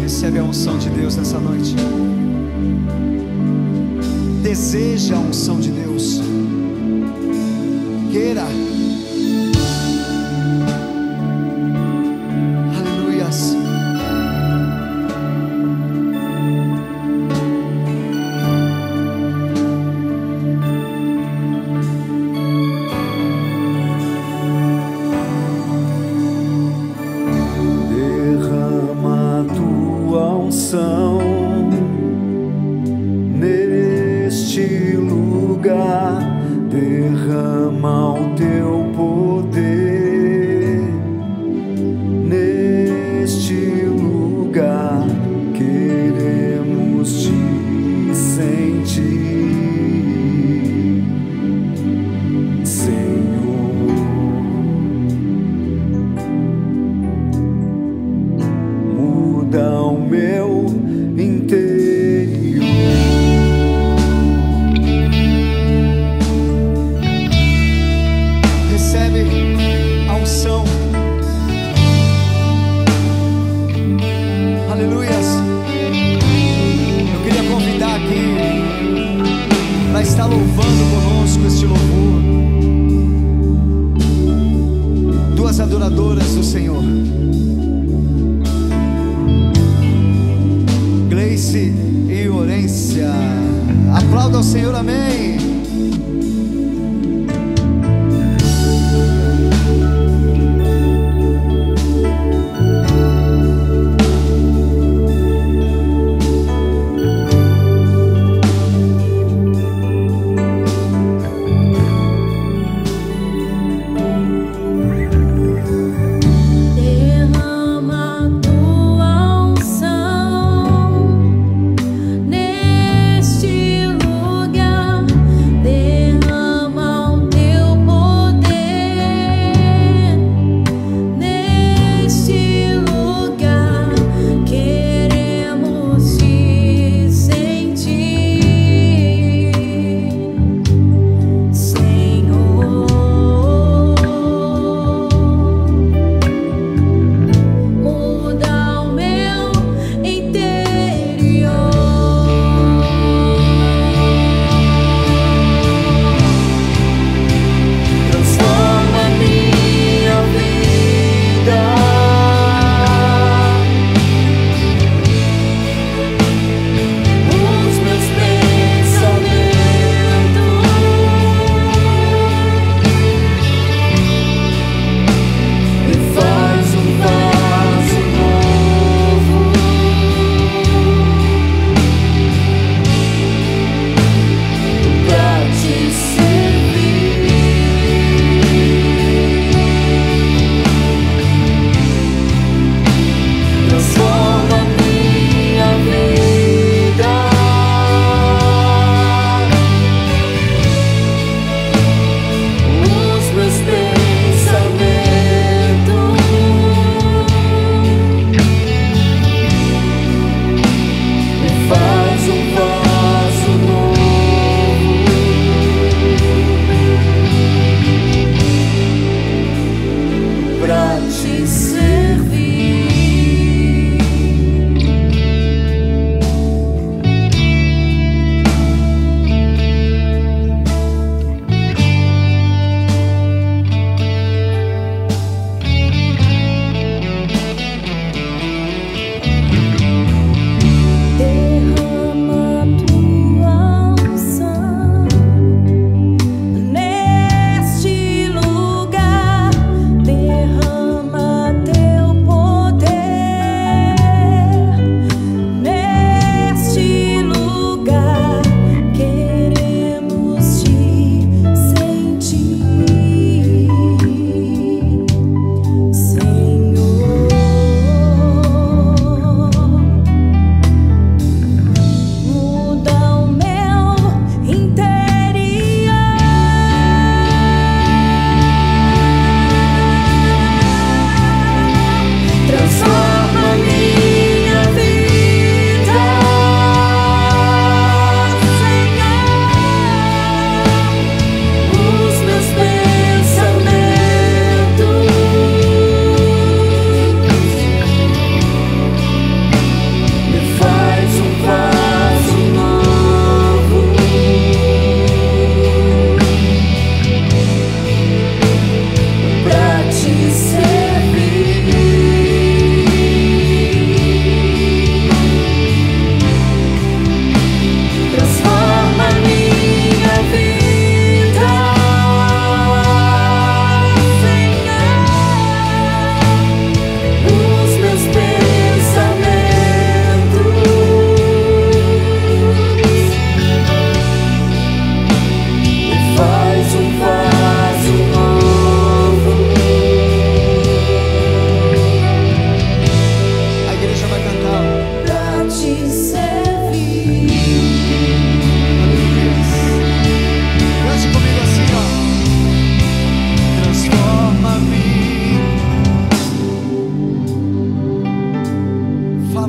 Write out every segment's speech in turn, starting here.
Recebe a unção de Deus nessa noite. Deseja a unção de Deus. Queira. Lugar, derrama o teu poder para estar louvando conosco este louvor. Duas adoradoras do Senhor. Gleice e Orência. Aplauda ao Senhor, amém.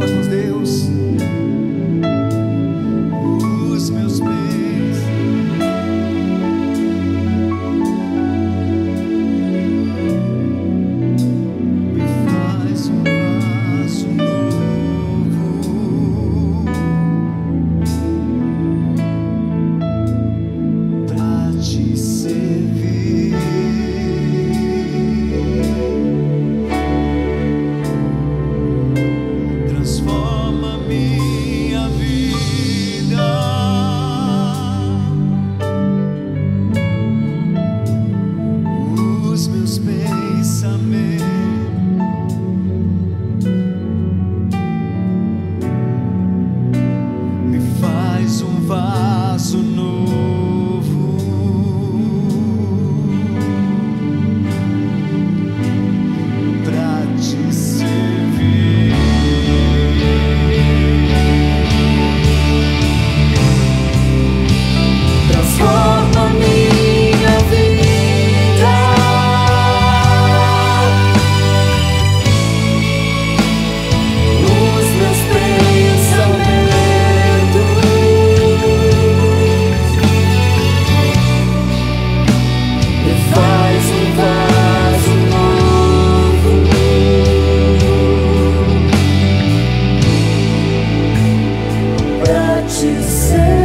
nos Deus. you say.